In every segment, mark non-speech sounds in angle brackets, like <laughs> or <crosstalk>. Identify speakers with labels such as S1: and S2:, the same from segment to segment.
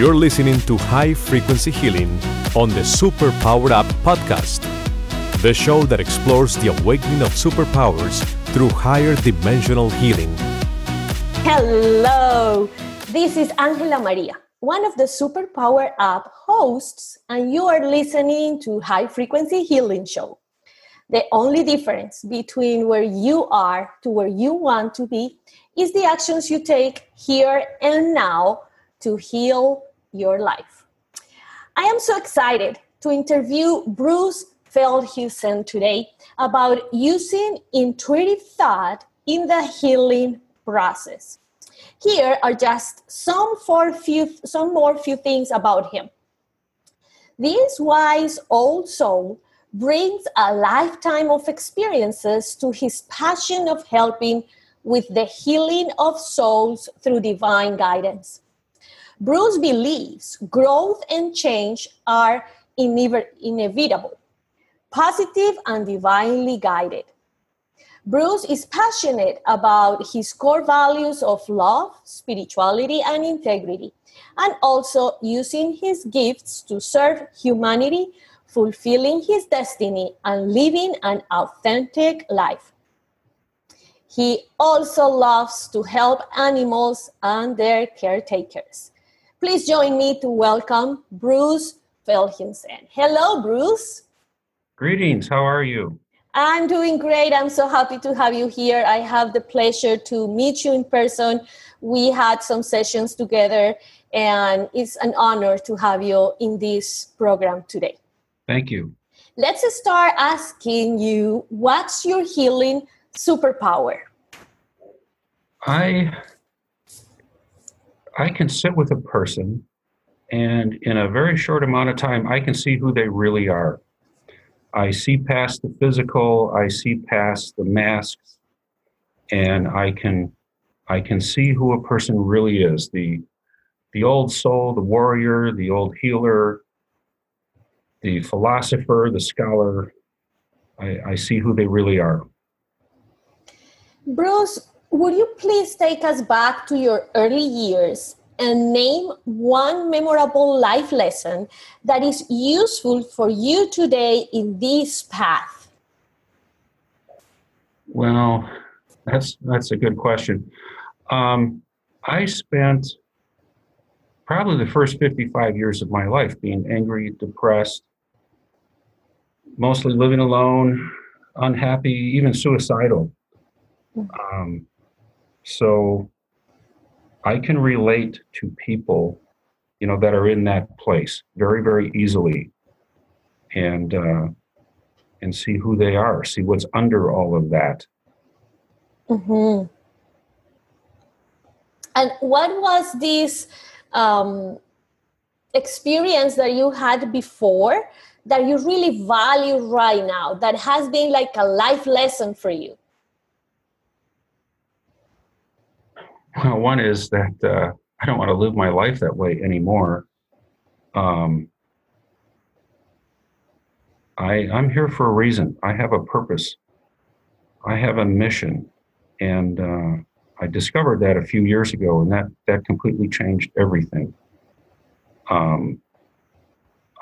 S1: You're listening to High Frequency Healing on the Superpower Up podcast, the show that explores the awakening of superpowers through higher dimensional healing.
S2: Hello, this is Angela Maria, one of the Superpower Up hosts, and you are listening to High Frequency Healing Show. The only difference between where you are to where you want to be is the actions you take here and now to heal your life. I am so excited to interview Bruce Feldhusen today about using intuitive thought in the healing process. Here are just some for few some more few things about him. This wise old soul brings a lifetime of experiences to his passion of helping with the healing of souls through divine guidance. Bruce believes growth and change are inevitable, positive, and divinely guided. Bruce is passionate about his core values of love, spirituality, and integrity, and also using his gifts to serve humanity, fulfilling his destiny, and living an authentic life. He also loves to help animals and their caretakers. Please join me to welcome Bruce Feldhusen. Hello, Bruce.
S3: Greetings. How are you?
S2: I'm doing great. I'm so happy to have you here. I have the pleasure to meet you in person. We had some sessions together, and it's an honor to have you in this program today.
S3: Thank you.
S2: Let's start asking you what's your healing superpower?
S3: I I can sit with a person and in a very short amount of time I can see who they really are. I see past the physical, I see past the masks, and I can I can see who a person really is. The the old soul, the warrior, the old healer, the philosopher, the scholar. I, I see who they really are.
S2: Bruce, would you please take us back to your early years and name one memorable life lesson that is useful for you today in this path?
S3: Well, that's that's a good question. Um, I spent probably the first 55 years of my life being angry, depressed, mostly living alone, unhappy, even suicidal. Um, so I can relate to people, you know, that are in that place very, very easily, and uh, and see who they are, see what's under all of that.
S2: Mm-hmm. And what was this um, experience that you had before that you really value right now? That has been like a life lesson for you.
S3: Well, one is that uh, I don't want to live my life that way anymore. Um, I, I'm here for a reason. I have a purpose. I have a mission, and uh, I discovered that a few years ago, and that that completely changed everything. Um,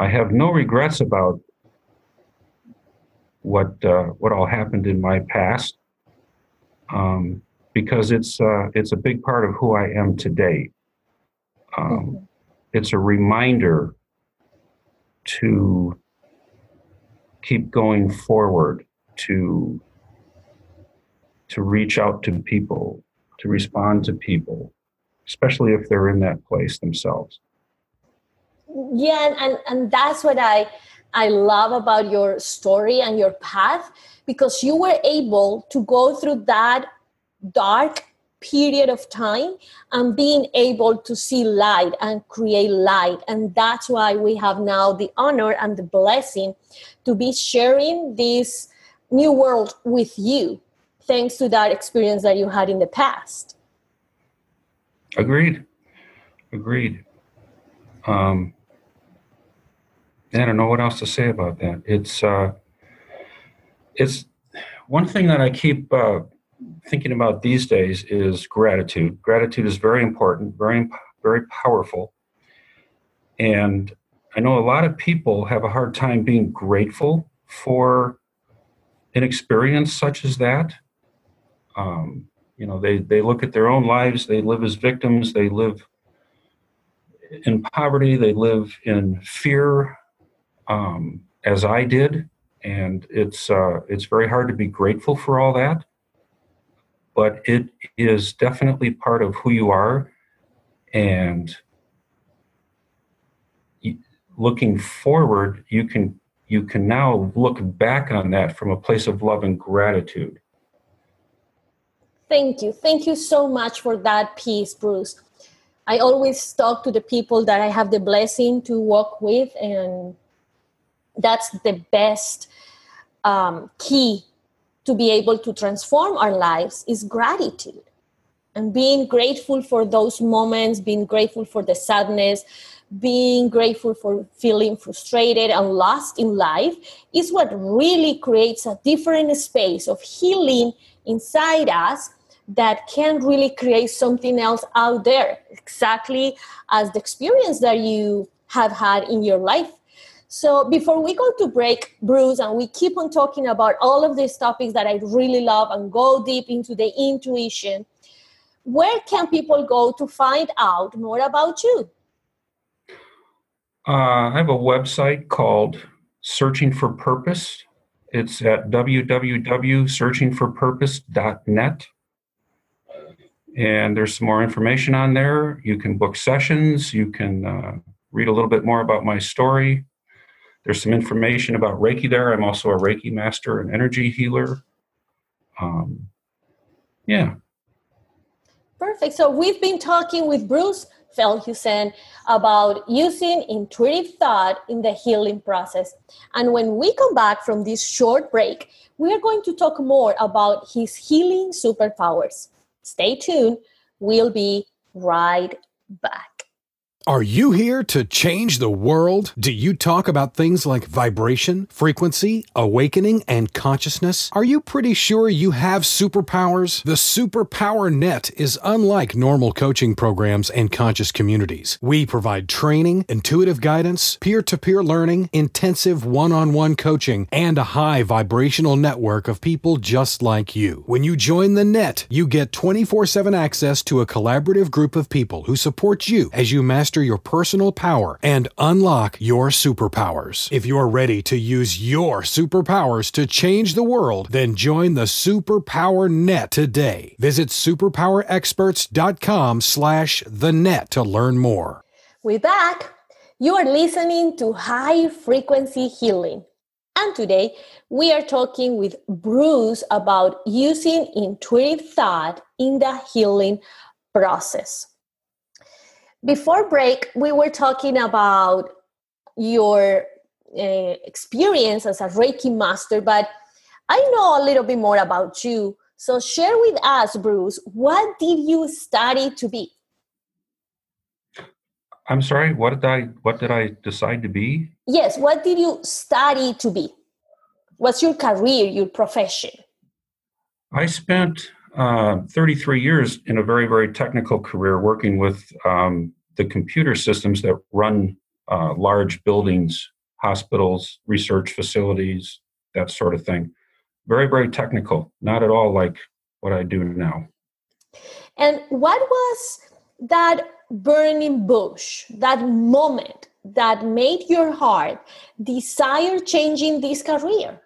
S3: I have no regrets about what uh, what all happened in my past. Um, because it's uh, it's a big part of who I am today. Um, mm-hmm. It's a reminder to keep going forward, to to reach out to people, to respond to people, especially if they're in that place themselves.
S2: Yeah, and, and that's what I I love about your story and your path because you were able to go through that dark period of time and being able to see light and create light. And that's why we have now the honor and the blessing to be sharing this new world with you, thanks to that experience that you had in the past.
S3: Agreed. Agreed. Um, I don't know what else to say about that. It's uh, it's one thing that I keep uh, thinking about these days is gratitude. Gratitude is very important, very very powerful, And I know a lot of people have a hard time being grateful for an experience such as that. Um, you know, they, they look at their own lives, they live as victims, they live in poverty, they live in fear, um, as I did. And it's, uh, it's very hard to be grateful for all that. But it is definitely part of who you are. And looking forward, you can you can now look back on that from a place of love and gratitude.
S2: Thank you. Thank you so much for that piece, Bruce. I always talk to the people that I have the blessing to work with, and that's the best um, key to be able to transform our lives is gratitude and being grateful for those moments, being grateful for the sadness, being grateful for feeling frustrated and lost in life is what really creates a different space of healing inside us that can really create something else out there, exactly as the experience that you have had in your life. So, before we go to break, Bruce, and we keep on talking about all of these topics that I really love and go deep into the intuition, where can people go to find out more about you?
S3: Uh, I have a website called Searching for Purpose. It's at www.searchingforpurpose.net. And there's some more information on there. You can book sessions. You can uh, read a little bit more about my story. There's some information about Reiki there. I'm also a Reiki master and energy healer. Um, yeah.
S2: Perfect. So we've been talking with Bruce Feldhusen about using intuitive thought in the healing process. And when we come back from this short break, we are going to talk more about his healing superpowers. Stay tuned. We'll be right back.
S4: Are you here to change the world? Do you talk about things like vibration, frequency, awakening, and consciousness? Are you pretty sure you have superpowers? The Superpower Net is unlike normal coaching programs and conscious communities. We provide training, intuitive guidance, peer to peer learning, intensive one on one coaching, and a high vibrational network of people just like you. When you join the net, you get 24 7 access to a collaborative group of people who support you as you master master your personal power and unlock your superpowers. If you're ready to use your superpowers to change the world, then join the Superpower Net today. Visit superpowerexperts.com slash the net to learn more.
S2: We're back. You are listening to High Frequency Healing. And today we are talking with Bruce about using intuitive thought in the healing process before break we were talking about your uh, experience as a reiki master but i know a little bit more about you. So share with us bruce what did you study to be?
S3: I'm sorry what did i what did i decide to be?
S2: Yes what did you study to be? What's your career your profession?
S3: I spent uh, 33 years in a very, very technical career working with um, the computer systems that run uh, large buildings, hospitals, research facilities, that sort of thing. Very, very technical, not at all like what I do now.
S2: And what was that burning bush, that moment that made your heart desire changing this career?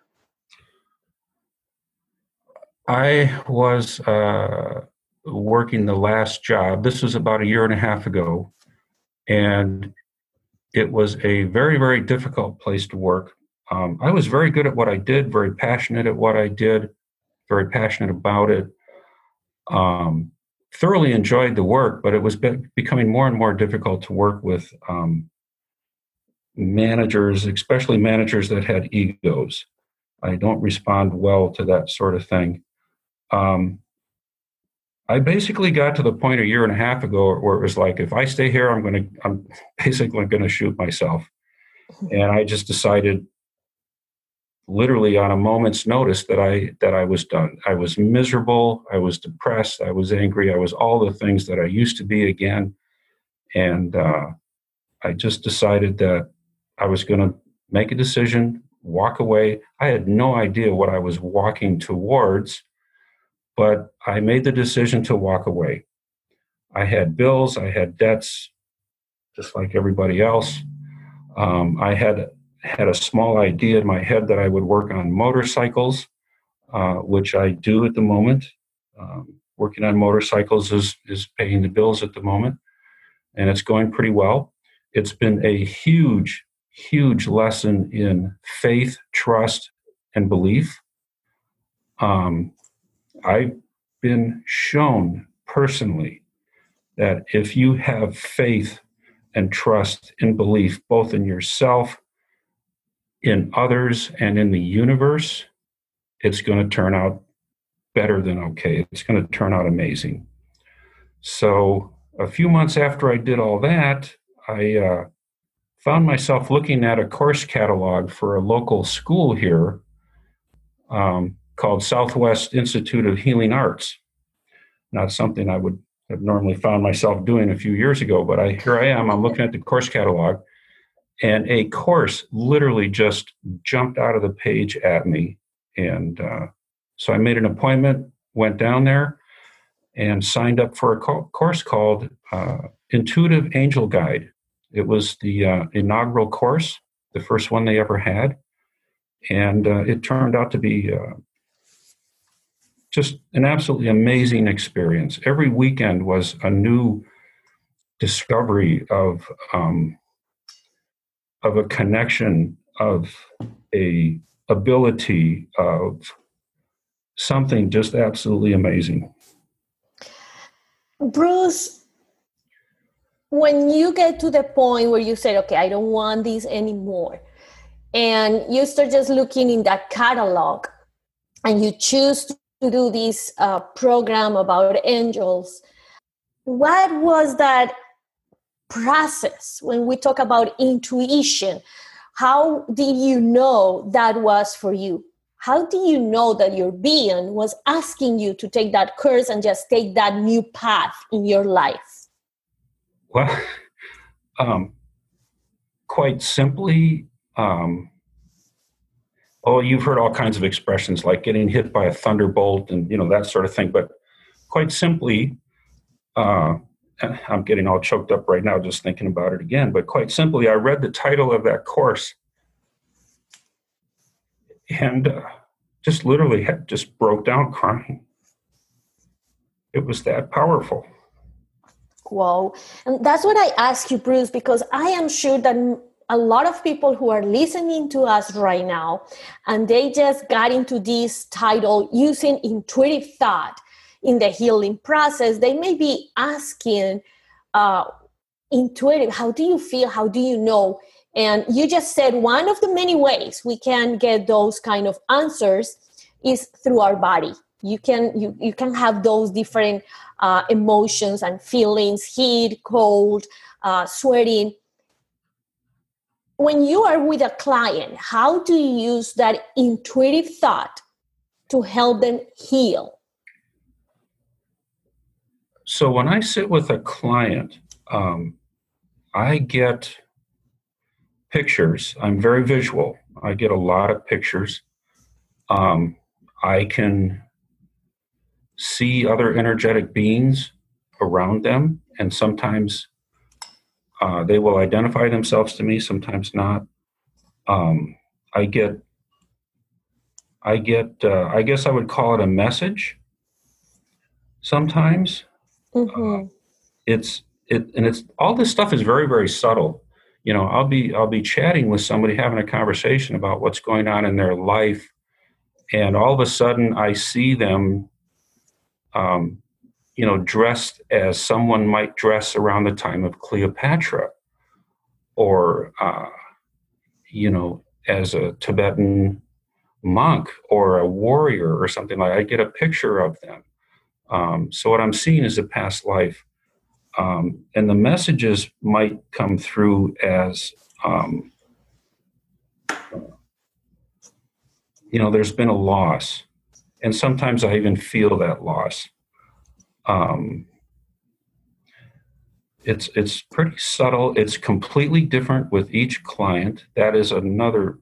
S3: I was uh, working the last job. This was about a year and a half ago. And it was a very, very difficult place to work. Um, I was very good at what I did, very passionate at what I did, very passionate about it. Um, thoroughly enjoyed the work, but it was be- becoming more and more difficult to work with um, managers, especially managers that had egos. I don't respond well to that sort of thing. Um, I basically got to the point a year and a half ago where it was like, if I stay here, I'm going to, I'm <laughs> basically going to shoot myself. And I just decided literally on a moment's notice that I, that I was done. I was miserable. I was depressed. I was angry. I was all the things that I used to be again. And, uh, I just decided that I was going to make a decision, walk away. I had no idea what I was walking towards, but I made the decision to walk away. I had bills, I had debts, just like everybody else. Um, I had had a small idea in my head that I would work on motorcycles, uh, which I do at the moment. Um, working on motorcycles is is paying the bills at the moment, and it's going pretty well. It's been a huge, huge lesson in faith, trust, and belief. Um, I've been shown personally that if you have faith and trust and belief both in yourself, in others, and in the universe, it's going to turn out better than okay. It's going to turn out amazing. So, a few months after I did all that, I uh, found myself looking at a course catalog for a local school here um, called Southwest Institute of Healing Arts. Not something I would have normally found myself doing a few years ago, but I here I am. I'm looking at the course catalog, and a course literally just jumped out of the page at me, and uh, so I made an appointment, went down there, and signed up for a co- course called uh, Intuitive Angel Guide. It was the uh, inaugural course, the first one they ever had, and uh, it turned out to be uh, just an absolutely amazing experience. Every weekend was a new discovery of um, of a connection, of a ability, of something just absolutely amazing.
S2: Bruce, when you get to the point where you say, okay, I don't want this anymore, and you start just looking in that catalog and you choose to do this uh, program about angels, what was that process when we talk about intuition? How did you know that was for you? how do you know that your being was asking you to take that course and just take that new path in your life?
S3: Well, <laughs> um, quite simply, um, oh, you've heard all kinds of expressions like getting hit by a thunderbolt and you know that sort of thing. But quite simply, uh, I'm getting all choked up right now just thinking about it again. But quite simply, I read the title of that course and uh, just literally had, just broke down crying. It was that powerful.
S2: Wow. And that's what I ask you, Bruce, because I am sure that a lot of people who are listening to us right now and they just got into this title using intuitive thought in the healing process, they may be asking, uh, intuitive, how do you feel? How do you know? And you just said one of the many ways we can get those kind of answers is through our body. You can you, you can have those different uh, emotions and feelings, heat, cold, uh, sweating. When you are with a client, how do you use that intuitive thought to help them heal?
S3: So when I sit with a client, um, I get pictures. I'm very visual. I get a lot of pictures. Um, I can see other energetic beings around them, and sometimes uh, they will identify themselves to me, sometimes not. Um, I get, I get, uh, I guess I would call it a message. Sometimes mm-hmm. uh, it's it, and it's all this stuff is very very subtle you know i'll be i'll be chatting with somebody having a conversation about what's going on in their life and all of a sudden i see them um, you know dressed as someone might dress around the time of cleopatra or uh, you know as a tibetan monk or a warrior or something like i get a picture of them. Um, so what i'm seeing is a past life. Um, and the messages might come through as um, you know there's been a loss. And sometimes i even feel that loss um, it's it's pretty subtle. It's completely different with each client. That is another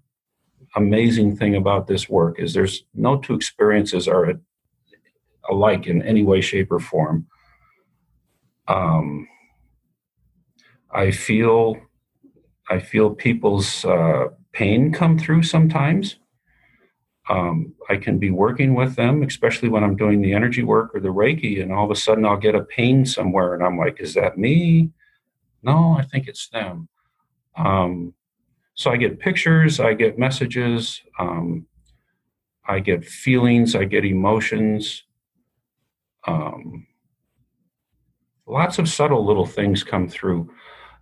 S3: amazing thing about this work is there's no two experiences are alike in any way, shape, or form. Um, I feel I feel people's uh, pain come through sometimes. Um, I can be working with them, especially when I'm doing the energy work or the Reiki, and all of a sudden I'll get a pain somewhere, and I'm like, "Is that me?" No, I think it's them. Um, so I get pictures, I get messages, um, I get feelings, I get emotions. Um, lots of subtle little things come through,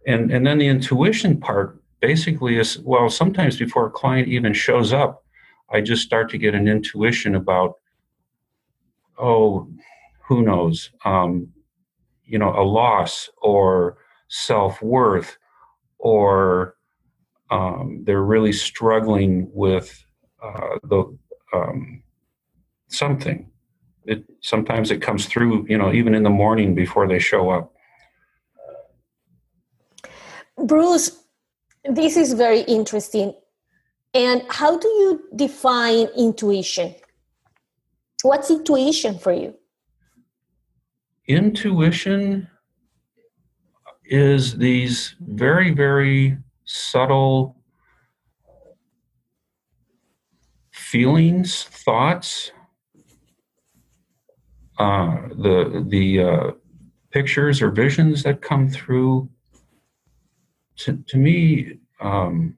S3: and and then the intuition part basically is well. Sometimes before a client even shows up I just start to get an intuition about, oh, who knows, um, you know, a loss or self worth, or um, they're really struggling with uh, the um, something. It sometimes it comes through, you know, even in the morning before they show up.
S2: Bruce, this is very interesting and how do you define intuition? What's intuition for you?
S3: Intuition is these very, very subtle feelings, thoughts, uh, the the uh, pictures or visions that come through. To, to me, um,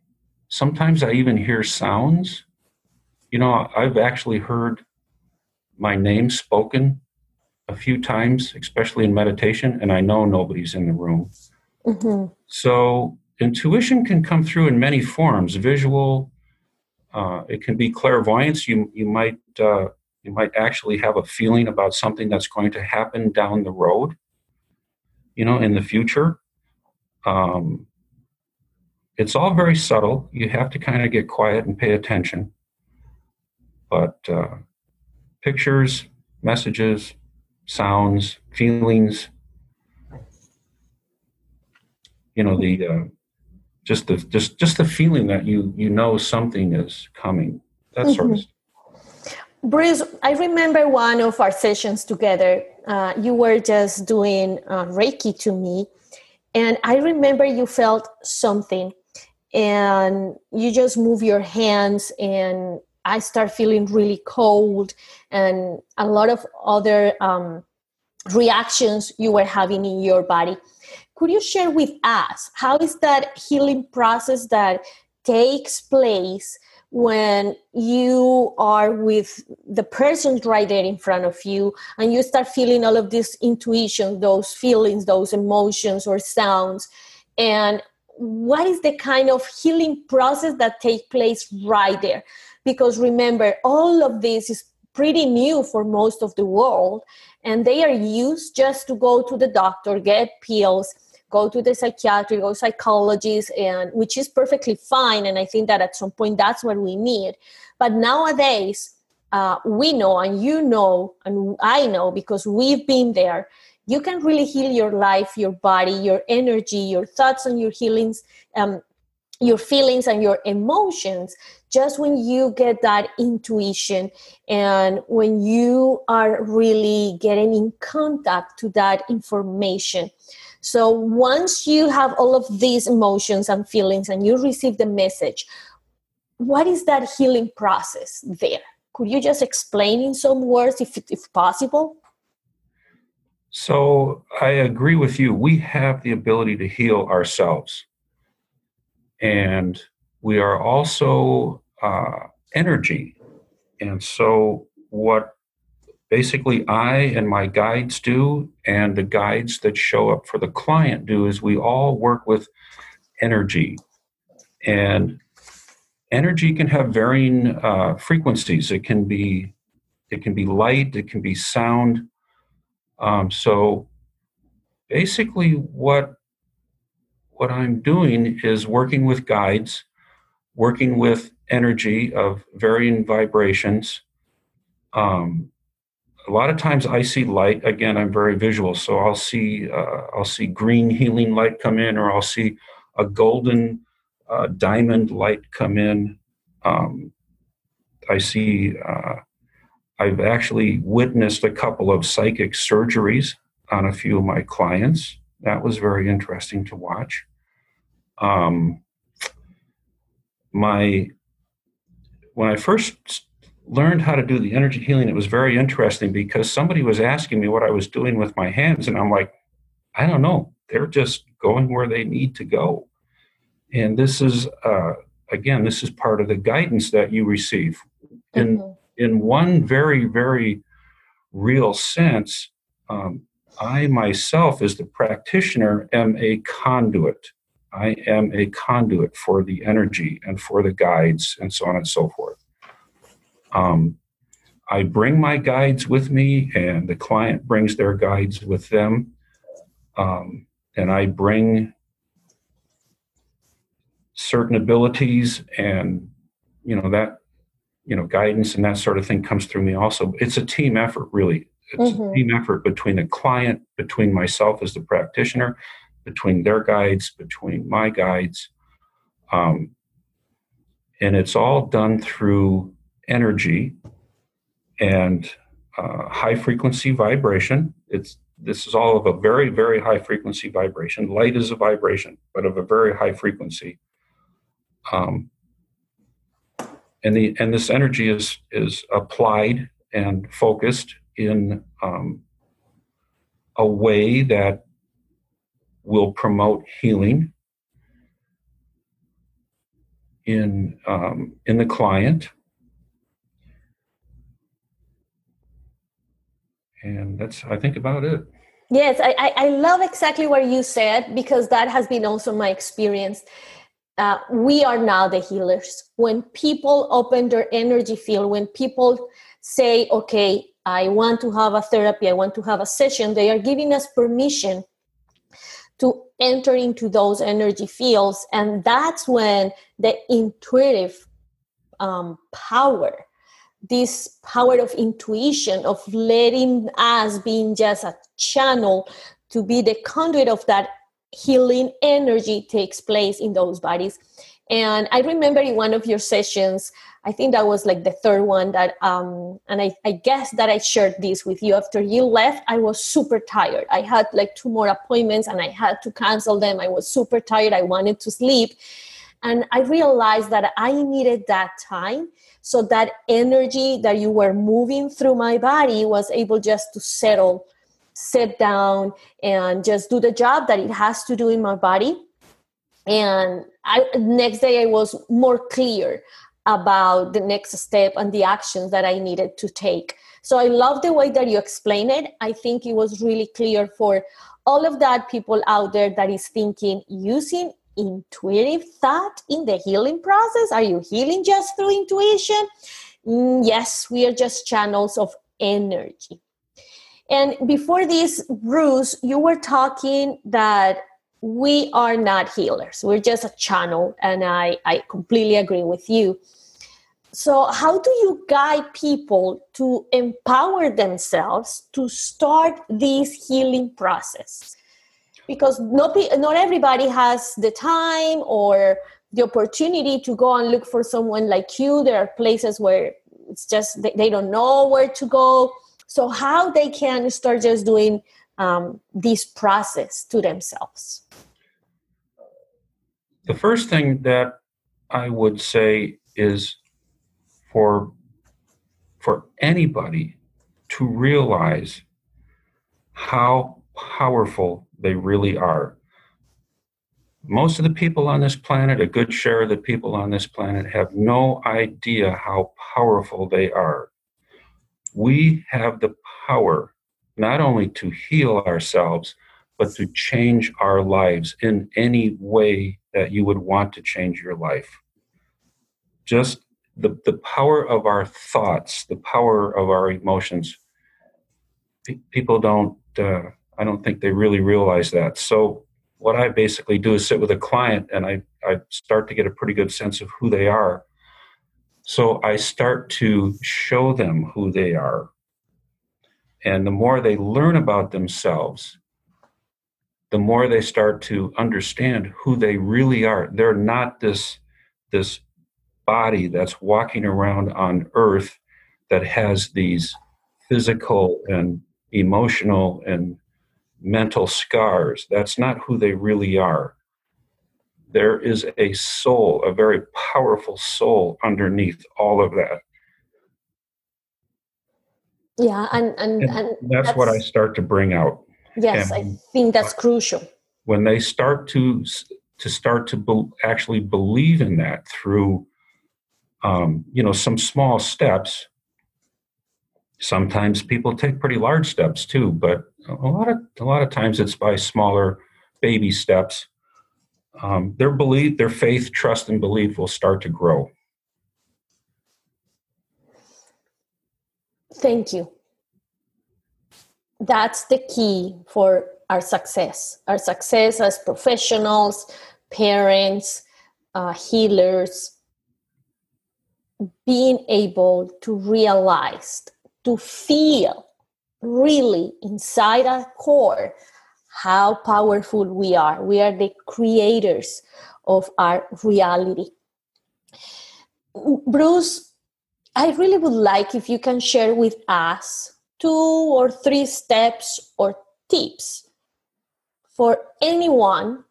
S3: sometimes I even hear sounds. You know, I've actually heard my name spoken a few times, especially in meditation, and I know nobody's in the room. Mm-hmm. So intuition can come through in many forms. Visual, uh, it can be clairvoyance. You you might uh, you might actually have a feeling about something that's going to happen down the road. You know, in the future. Um, it's all very subtle. You have to kind of get quiet and pay attention. But uh, pictures, messages, sounds, feelings, you know, the uh, just the just just the feeling that you you know something is coming. That mm-hmm. sort of mm-hmm.
S2: stuff. Bruce, I remember one of our sessions together. Uh, you were just doing uh, Reiki to me, and I remember you felt something and you just move your hands and i start feeling really cold and a lot of other um, reactions you were having in your body. Could you share with us how is that healing process that takes place when you are with the person right there in front of you and you start feeling all of this intuition those feelings those emotions or sounds and what is the kind of healing process that take place right there? Because remember all of this is pretty new for most of the world and they are used just to go to the doctor get pills go to the psychiatrist or psychologist and which is perfectly fine and i think that at some point that's what we need. But nowadays uh, we know and you know and i know because we've been there you can really heal your life, your body, your energy, your thoughts, and your healings, um, your feelings, and your emotions just when you get that intuition and when you are really getting in contact to that information. So once you have all of these emotions and feelings and you receive the message, what is that healing process there? Could you just explain in some words if, if possible?
S3: So I agree with you. We have the ability to heal ourselves. And we are also uh, energy. And so, what basically I and my guides do, and the guides that show up for the client do, is we all work with energy. And energy can have varying uh, frequencies. It can be it can be light, it can be sound, um, so basically, what what I'm doing is working with guides, working with energy of varying vibrations, um, a lot of times I see light. Again, I'm very visual, so I'll see uh, I'll see green healing light come in, or I'll see a golden uh, diamond light come in. Um, I see. Uh, I've actually witnessed a couple of psychic surgeries on a few of my clients. That was very interesting to watch. Um, my when I first learned how to do the energy healing, it was very interesting because somebody was asking me what I was doing with my hands, and I'm like, I don't know. They're just going where they need to go. And this is, uh, again, this is part of the guidance that you receive. In, mm-hmm. In one very, very real sense, um, I myself, as the practitioner, am a conduit. I am a conduit for the energy and for the guides and so on and so forth. Um, I bring my guides with me, and the client brings their guides with them. Um, and I bring certain abilities and, you know, that, you know, guidance and that sort of thing comes through me also. It's a team effort, really. It's mm-hmm. a team effort between the client, between myself as the practitioner, between their guides, between my guides. Um, and it's all done through energy and uh, high frequency vibration. It's this is all of a very very high frequency vibration. Light is a vibration, but of a very high frequency. Um, and the and this energy is is applied and focused in um, a way that will promote healing in um, in the client. And that's i think about it.
S2: Yes i i love exactly what you said because that has been also my experience uh, we are now the healers. When people open their energy field when people say okay i want to have a therapy i want to have a session they are giving us permission to enter into those energy fields and that's when the intuitive um, power this power of intuition of letting us being just a channel to be the conduit of that healing energy takes place in those bodies. And i remember in one of your sessions i think that was like the third one that um and i, I guess that i shared this with you. After you left i was super tired. I had like two more appointments and i had to cancel them. I was super tired. I wanted to sleep. And i realized that i needed that time so that energy that you were moving through my body was able just to settle sit down and just do the job that it has to do in my body and I, next day i was more clear about the next step and the actions that i needed to take so i love the way that you explained it i think it was really clear for all of that people out there that is thinking using intuitive thought in the healing process? Are you healing just through intuition? Mm, yes, we are just channels of energy. And before this, Bruce, you were talking that we are not healers. We're just a channel, and I, I completely agree with you. So, how do you guide people to empower themselves to start this healing process? because not not everybody has the time or the opportunity to go and look for someone like you there are places where it's just they, they don't know where to go so how they can start just doing um, this process to themselves
S3: the first thing that i would say is for for anybody to realize how powerful they really are. Most of the people on this planet, a good share of the people on this planet, have no idea how powerful they are. We have the power not only to heal ourselves, but to change our lives in any way that you would want to change your life. Just the, the power of our thoughts, the power of our emotions. P- people don't uh, I don't think they really realize that. So what I basically do is sit with a client and I, I start to get a pretty good sense of who they are. So I start to show them who they are. And the more they learn about themselves, the more they start to understand who they really are. They're not this, this body that's walking around on earth that has these physical and emotional and mental scars. That's not who they really are. There is a soul, a very powerful soul underneath all of that.
S2: Yeah, and and,
S3: and,
S2: and
S3: that's, that's, what I start to bring out.
S2: Yes, and I think that's crucial.
S3: When they start to to start to be, actually believe in that through, um, you know, some small steps. Sometimes people take pretty large steps too, but a lot of a lot of times it's by smaller baby steps. Um, their belief, their faith, trust, and belief will start to grow.
S2: Thank you. That's the key for our success. Our success as professionals, parents, uh, healers, being able to realize, to feel really inside our core how powerful we are. We are the creators of our reality. Bruce, I really would like if you can share with us two or three steps or tips for anyone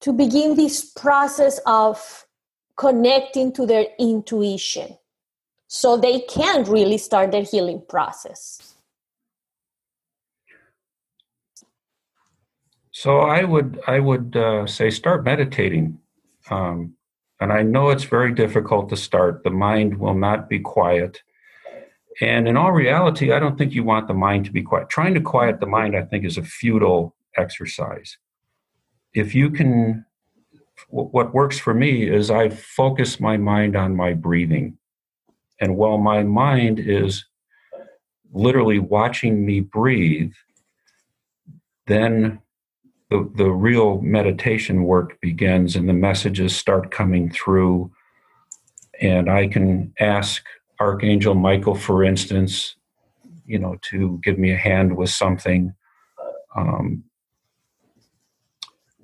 S2: to begin this process of connecting to their intuition so they can really start their healing process
S3: so i would i would uh, say start meditating um, and I know it's very difficult to start. The mind will not be quiet. And in all reality, I don't think you want the mind to be quiet. Trying to quiet the mind, I think, is a futile exercise. If you can, what works for me is I focus my mind on my breathing. And while my mind is literally watching me breathe, then the, the real meditation work begins and the messages start coming through. And I can ask Archangel Michael, for instance, you know, to give me a hand with something. Um,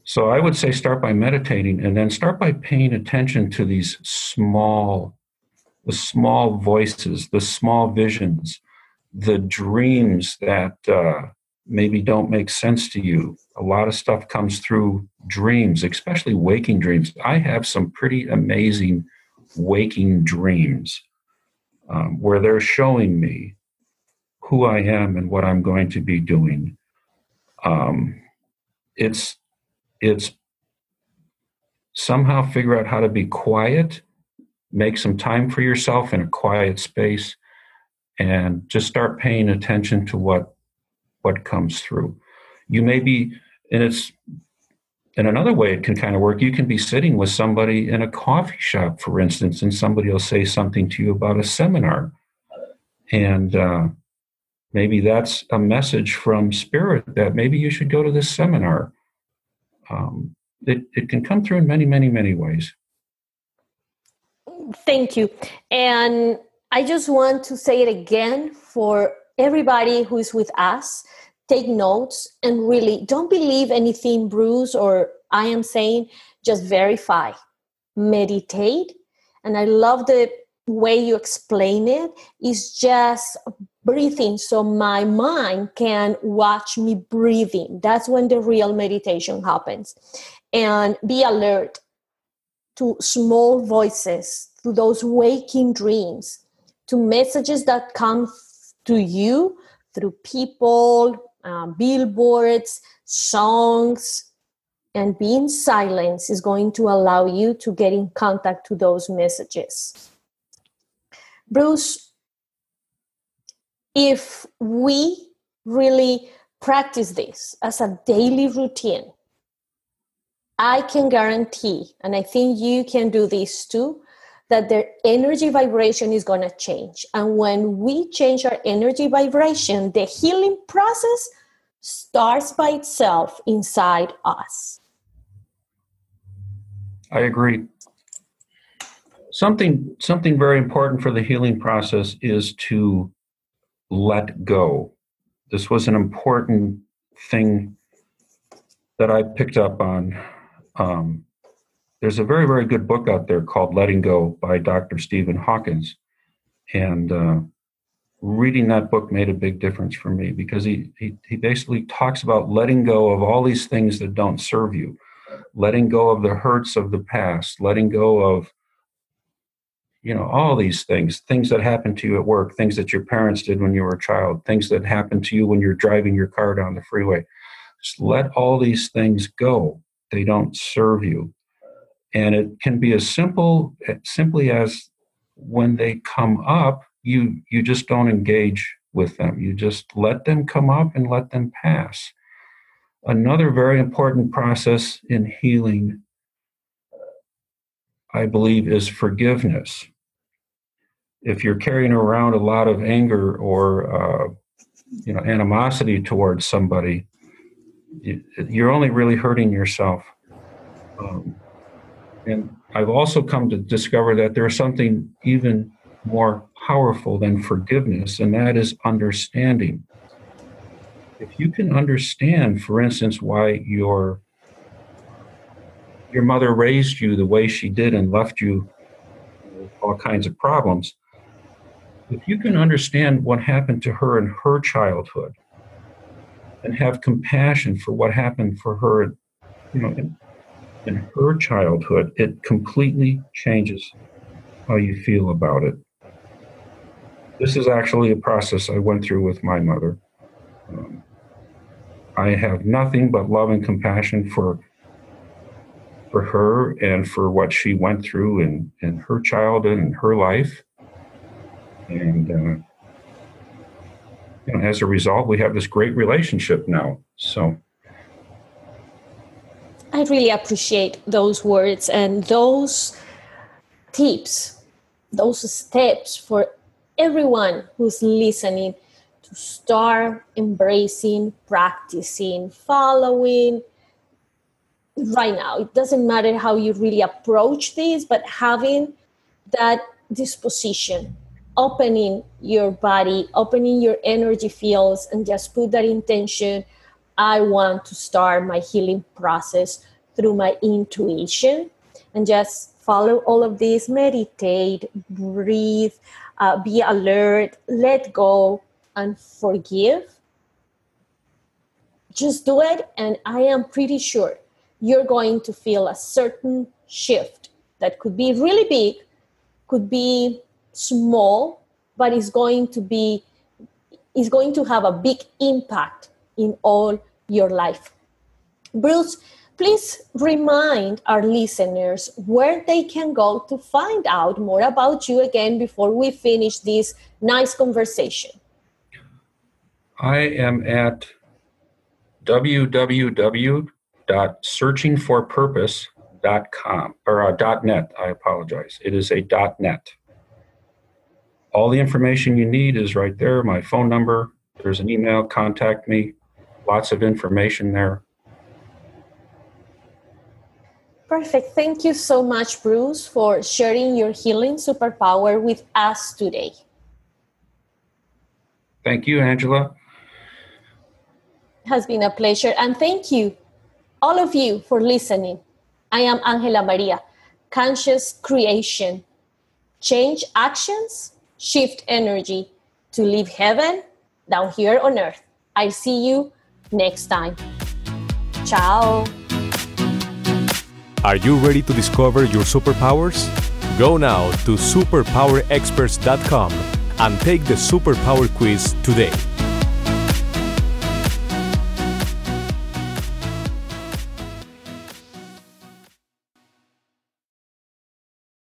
S3: so I would say start by meditating and then start by paying attention to these small, the small voices, the small visions, the dreams that uh, maybe don't make sense to you. A lot of stuff comes through dreams, especially waking dreams. I have some pretty amazing waking dreams um, where they're showing me who I am and what I'm going to be doing. Um, it's it's somehow figure out how to be quiet, make some time for yourself in a quiet space, and just start paying attention to what what comes through. You may be, and it's in another way it can kind of work. You can be sitting with somebody in a coffee shop, for instance, and somebody will say something to you about a seminar. And uh, maybe that's a message from spirit that maybe you should go to this seminar. Um, it, it can come through in many, many, many ways.
S2: Thank you. And I just want to say it again for everybody who is with us take notes and really don't believe anything bruce or i am saying. Just verify meditate. And i love the way you explain it. Is just breathing. So my mind can watch me breathing. That's when the real meditation happens. And be alert to small voices to those waking dreams to messages that come to you through people, um, billboards, songs, and being silent is going to allow you to get in contact to those messages. Bruce, if we really practice this as a daily routine, I can guarantee, and I think you can do this too, that their energy vibration is going to change. And when we change our energy vibration, the healing process starts by itself inside us.
S3: I agree. Something something very important for the healing process is to let go. This was an important thing that I picked up on. Um, there's a very, very good book out there called Letting Go by Dr. Stephen Hawkins. And uh, reading that book made a big difference for me because he, he, he basically talks about letting go of all these things that don't serve you, letting go of the hurts of the past, letting go of you know all these things things that happened to you at work things that your parents did when you were a child things that happened to you when you're driving your car down the freeway just let all these things go they don't serve you and it can be as simple simply as when they come up you you just don't engage with them. You just let them come up and let them pass. Another very important process in healing i believe is forgiveness. If you're carrying around a lot of anger or uh, you know animosity towards somebody you're only really hurting yourself. Um, and I've also come to discover that there's something even more powerful than forgiveness, and that is understanding. If you can understand, for instance, why your your mother raised you the way she did and left you all kinds of problems, if you can understand what happened to her in her childhood and have compassion for what happened for her, you know, in, her childhood, it completely changes how you feel about it. This is actually a process I went through with my mother. Um, I have nothing but love and compassion for for her and for what she went through in, in her childhood and her life. And uh, know, as a result, we have this great relationship now. So
S2: I really appreciate those words and those tips, those steps for everyone who's listening to start embracing, practicing, following right now. It doesn't matter how you really approach this, but having that disposition, opening your body, opening your energy fields, and just put that intention I want to start my healing process through my intuition and just follow all of this, meditate, breathe, uh, be alert, let go, and forgive. Just do it, and I am pretty sure you're going to feel a certain shift that could be really big, could be small, but is going to be is going to have a big impact in all your life. Bruce, please remind our listeners where they can go to find out more about you again before we finish this nice conversation.
S3: I am at www.searchingforpurpose.com or uh, .net. I apologize. It is a dot .net. All the information you need is right there. My phone number. There's an email. Contact me lots of information there.
S2: Perfect. Thank you so much, Bruce, for sharing your healing superpower with us today.
S3: Thank you, Angela.
S2: It has been a pleasure. And thank you, all of you, for listening. I am Angela Maria, conscious creation. Change actions, shift energy to live heaven down here on earth. I see you next time. Ciao.
S1: Are you ready to discover your superpowers? Go now to superpowerexperts.com and take the superpower quiz today.